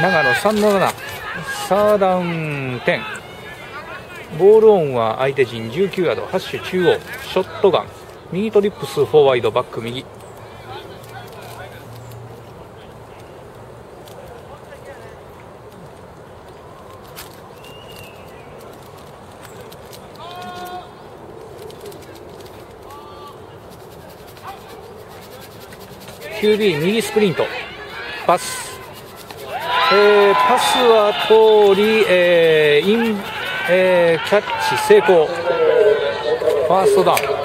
長野37サーダウン10ボールオンは相手陣19ヤードハッシュ中央ショットガン。右トリップスフォーワイドバック右。ー QB 右スプリント。パス、えー、パスは通り、えーインえーキャッチ成功。ファーストダウン。